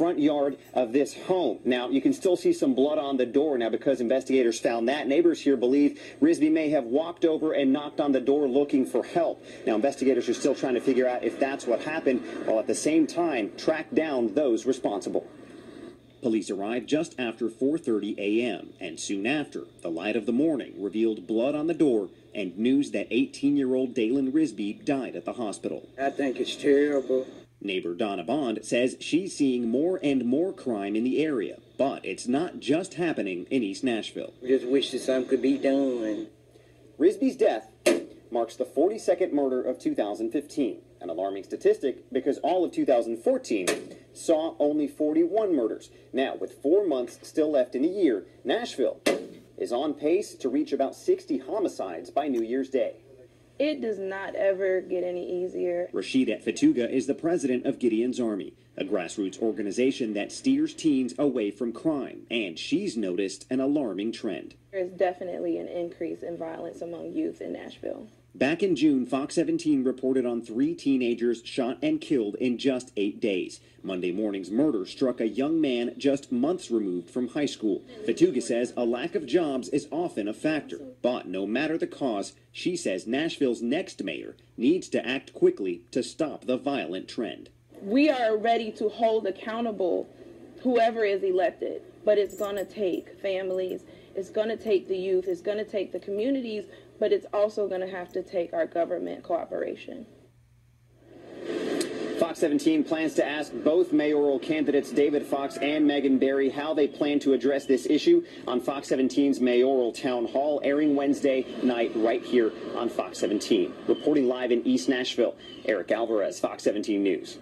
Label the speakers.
Speaker 1: front yard of this home. Now, you can still see some blood on the door now because investigators found that. Neighbors here believe Risby may have walked over and knocked on the door looking for help. Now, investigators are still trying to figure out if that's what happened, while at the same time track down those responsible. Police arrived just after 4:30 a.m. and soon after, the light of the morning revealed blood on the door and news that 18-year-old Dalen Risby died at the hospital.
Speaker 2: I think it's terrible.
Speaker 1: Neighbor Donna Bond says she's seeing more and more crime in the area, but it's not just happening in East Nashville.
Speaker 2: We just wish that something could be done.
Speaker 1: Risby's death marks the 42nd murder of 2015, an alarming statistic because all of 2014 saw only 41 murders. Now, with four months still left in the year, Nashville is on pace to reach about 60 homicides by New Year's Day.
Speaker 3: It does not ever get any easier.
Speaker 1: Rashida Fetuga is the president of Gideon's Army, a grassroots organization that steers teens away from crime, and she's noticed an alarming trend.
Speaker 3: There's definitely an increase in violence among youth in Nashville.
Speaker 1: Back in June, Fox 17 reported on three teenagers shot and killed in just eight days. Monday morning's murder struck a young man just months removed from high school. Fetuga says a lack of jobs is often a factor, but no matter the cause, she says Nashville's next mayor needs to act quickly to stop the violent trend.
Speaker 3: We are ready to hold accountable whoever is elected, but it's going to take families, it's going to take the youth, it's going to take the communities but it's also going to have to take our government cooperation.
Speaker 1: Fox 17 plans to ask both mayoral candidates David Fox and Megan Barry how they plan to address this issue on Fox 17's mayoral town hall airing Wednesday night right here on Fox 17. Reporting live in East Nashville, Eric Alvarez, Fox 17 News.